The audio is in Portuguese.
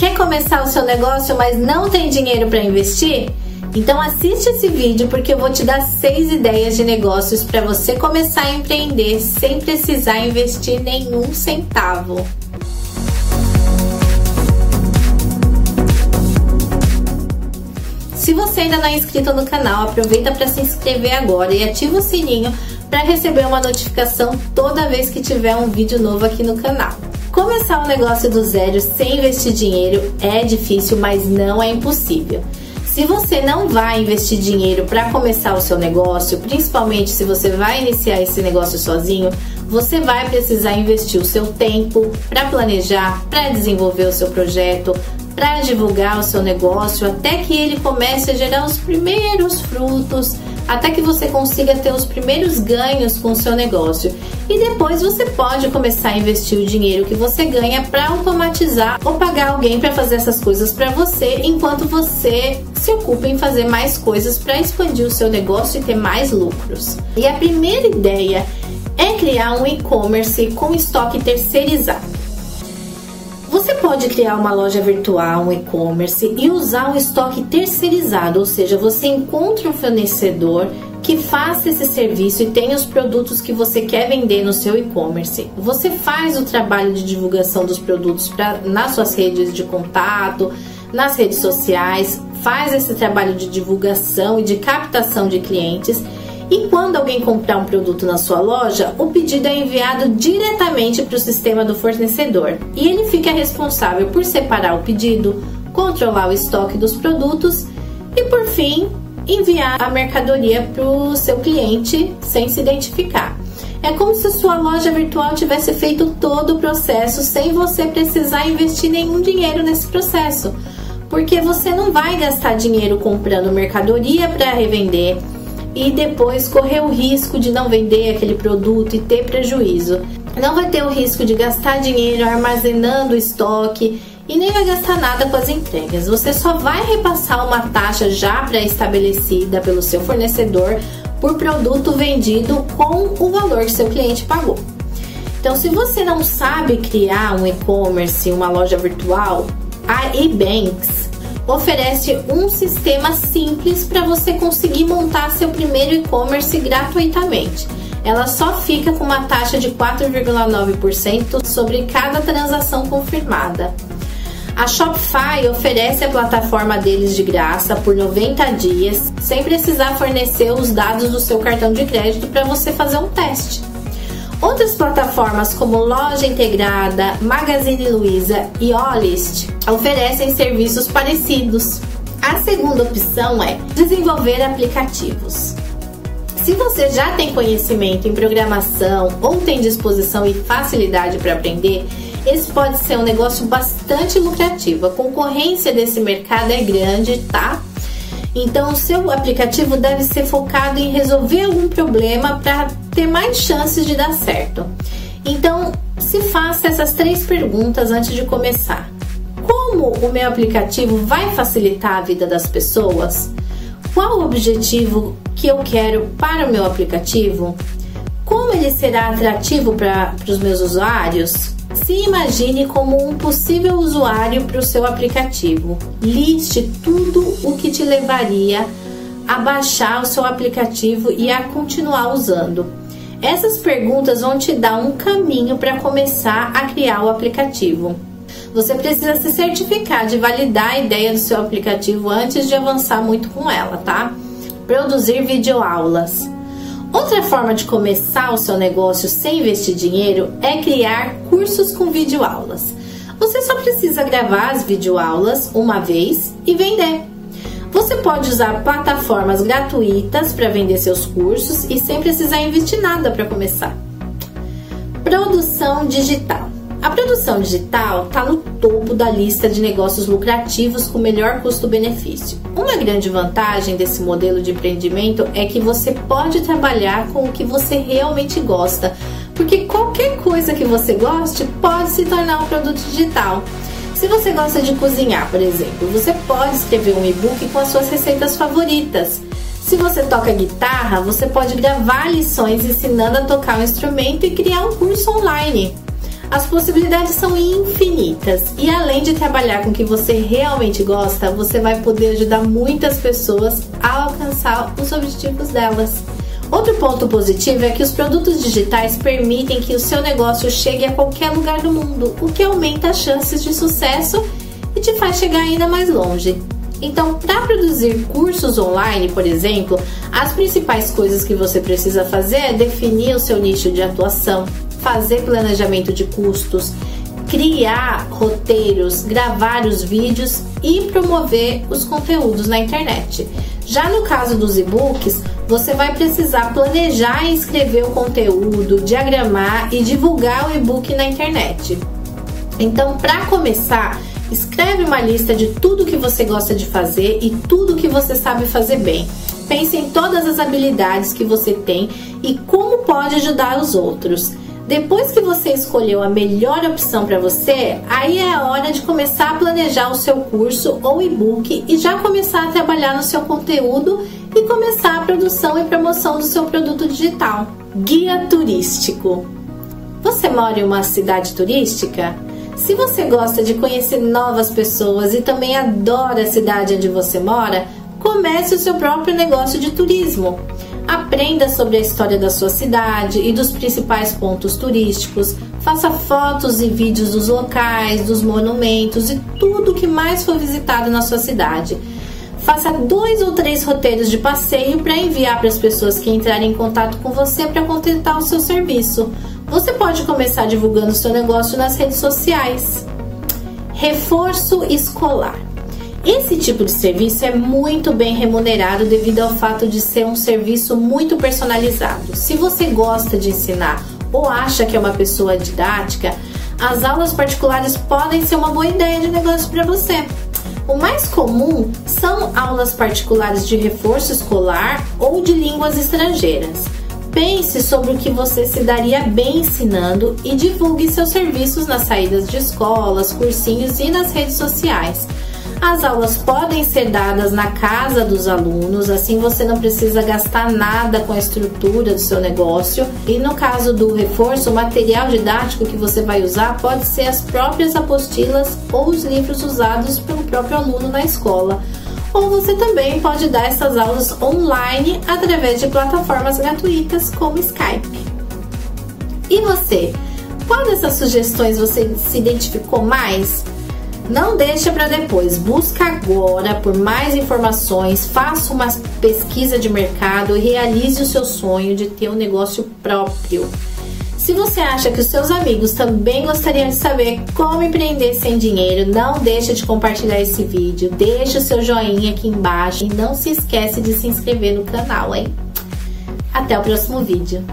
Quer começar o seu negócio, mas não tem dinheiro para investir? Então assiste esse vídeo porque eu vou te dar seis ideias de negócios para você começar a empreender sem precisar investir nenhum centavo. Se você ainda não é inscrito no canal, aproveita para se inscrever agora e ativa o sininho para receber uma notificação toda vez que tiver um vídeo novo aqui no canal. Começar um negócio do zero sem investir dinheiro é difícil, mas não é impossível. Se você não vai investir dinheiro para começar o seu negócio, principalmente se você vai iniciar esse negócio sozinho, você vai precisar investir o seu tempo para planejar, para desenvolver o seu projeto, para divulgar o seu negócio, até que ele comece a gerar os primeiros frutos até que você consiga ter os primeiros ganhos com o seu negócio. E depois você pode começar a investir o dinheiro que você ganha para automatizar ou pagar alguém para fazer essas coisas para você, enquanto você se ocupa em fazer mais coisas para expandir o seu negócio e ter mais lucros. E a primeira ideia é criar um e-commerce com estoque terceirizado. Pode criar uma loja virtual, um e-commerce e usar um estoque terceirizado, ou seja, você encontra um fornecedor que faça esse serviço e tenha os produtos que você quer vender no seu e-commerce. Você faz o trabalho de divulgação dos produtos pra, nas suas redes de contato, nas redes sociais, faz esse trabalho de divulgação e de captação de clientes e quando alguém comprar um produto na sua loja, o pedido é enviado diretamente para o sistema do fornecedor e ele fica responsável por separar o pedido, controlar o estoque dos produtos e, por fim, enviar a mercadoria para o seu cliente sem se identificar. É como se sua loja virtual tivesse feito todo o processo sem você precisar investir nenhum dinheiro nesse processo, porque você não vai gastar dinheiro comprando mercadoria para revender e depois correr o risco de não vender aquele produto e ter prejuízo. Não vai ter o risco de gastar dinheiro armazenando estoque e nem vai gastar nada com as entregas. Você só vai repassar uma taxa já pré-estabelecida pelo seu fornecedor por produto vendido com o valor que seu cliente pagou. Então, se você não sabe criar um e-commerce, uma loja virtual, a eBanks oferece um sistema simples para você conseguir montar seu primeiro e-commerce gratuitamente. Ela só fica com uma taxa de 4,9% sobre cada transação confirmada. A Shopify oferece a plataforma deles de graça por 90 dias, sem precisar fornecer os dados do seu cartão de crédito para você fazer um teste. Outras plataformas como Loja Integrada, Magazine Luiza e Olist oferecem serviços parecidos. A segunda opção é desenvolver aplicativos. Se você já tem conhecimento em programação ou tem disposição e facilidade para aprender, esse pode ser um negócio bastante lucrativo. A concorrência desse mercado é grande, tá? Então, o seu aplicativo deve ser focado em resolver algum problema para ter mais chances de dar certo. Então, se faça essas três perguntas antes de começar. Como o meu aplicativo vai facilitar a vida das pessoas? Qual o objetivo que eu quero para o meu aplicativo? Como ele será atrativo para os meus usuários? Se imagine como um possível usuário para o seu aplicativo. Liste tudo o que te levaria a baixar o seu aplicativo e a continuar usando. Essas perguntas vão te dar um caminho para começar a criar o aplicativo. Você precisa se certificar de validar a ideia do seu aplicativo antes de avançar muito com ela, tá? Produzir videoaulas. Outra forma de começar o seu negócio sem investir dinheiro é criar cursos com videoaulas. Você só precisa gravar as videoaulas uma vez e vender. Você pode usar plataformas gratuitas para vender seus cursos e sem precisar investir nada para começar. Produção digital. A produção digital está no topo da lista de negócios lucrativos com melhor custo-benefício. Uma grande vantagem desse modelo de empreendimento é que você pode trabalhar com o que você realmente gosta, porque qualquer coisa que você goste pode se tornar um produto digital. Se você gosta de cozinhar, por exemplo, você pode escrever um e-book com as suas receitas favoritas. Se você toca guitarra, você pode gravar lições ensinando a tocar o um instrumento e criar um curso online. As possibilidades são infinitas e além de trabalhar com o que você realmente gosta, você vai poder ajudar muitas pessoas a alcançar os objetivos delas. Outro ponto positivo é que os produtos digitais permitem que o seu negócio chegue a qualquer lugar do mundo, o que aumenta as chances de sucesso e te faz chegar ainda mais longe. Então, para produzir cursos online, por exemplo, as principais coisas que você precisa fazer é definir o seu nicho de atuação, fazer planejamento de custos, criar roteiros, gravar os vídeos e promover os conteúdos na internet. Já no caso dos e-books, você vai precisar planejar e escrever o conteúdo, diagramar e divulgar o e-book na internet. Então, para começar, escreve uma lista de tudo que você gosta de fazer e tudo que você sabe fazer bem. Pense em todas as habilidades que você tem e como pode ajudar os outros. Depois que você escolheu a melhor opção para você, aí é a hora de começar a planejar o seu curso ou e-book e já começar a trabalhar no seu conteúdo e começar a produção e promoção do seu produto digital. Guia turístico. Você mora em uma cidade turística? Se você gosta de conhecer novas pessoas e também adora a cidade onde você mora, comece o seu próprio negócio de turismo. Aprenda sobre a história da sua cidade e dos principais pontos turísticos. Faça fotos e vídeos dos locais, dos monumentos e tudo que mais for visitado na sua cidade. Faça dois ou três roteiros de passeio para enviar para as pessoas que entrarem em contato com você para contratar o seu serviço. Você pode começar divulgando seu negócio nas redes sociais. Reforço escolar. Esse tipo de serviço é muito bem remunerado devido ao fato de ser um serviço muito personalizado. Se você gosta de ensinar ou acha que é uma pessoa didática, as aulas particulares podem ser uma boa ideia de negócio para você. O mais comum são aulas particulares de reforço escolar ou de línguas estrangeiras. Pense sobre o que você se daria bem ensinando e divulgue seus serviços nas saídas de escolas, cursinhos e nas redes sociais. As aulas podem ser dadas na casa dos alunos, assim você não precisa gastar nada com a estrutura do seu negócio. E no caso do reforço, o material didático que você vai usar pode ser as próprias apostilas ou os livros usados pelo próprio aluno na escola. Ou você também pode dar essas aulas online através de plataformas gratuitas como Skype. E você? Qual dessas sugestões você se identificou mais? Não deixa para depois, busca agora por mais informações, faça uma pesquisa de mercado e realize o seu sonho de ter um negócio próprio. Se você acha que os seus amigos também gostariam de saber como empreender sem dinheiro, não deixa de compartilhar esse vídeo, deixa o seu joinha aqui embaixo e não se esquece de se inscrever no canal, hein? Até o próximo vídeo.